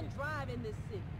one drive in this city.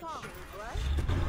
calm, right?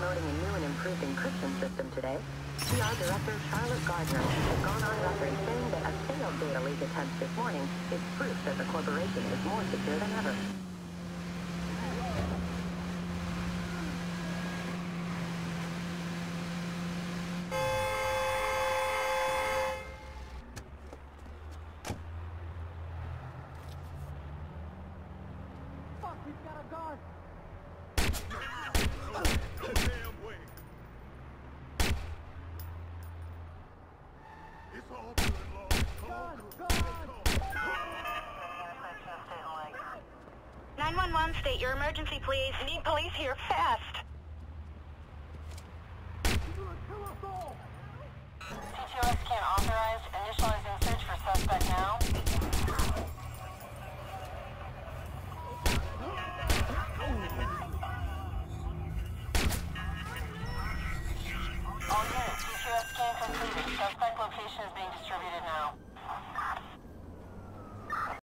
Promoting a new and improved encryption system today. PR Director Charlotte Gardner has gone on record saying that a failed data leak attempt this morning is proof that the corporation is more secure than ever. Fuck, he's got a gun. Damn way. It's all good, Lord. Come on, Gun, come gun. on. 911, state your emergency, please. Need police here fast. CTOS can't authorize. Initializing search for suspect now.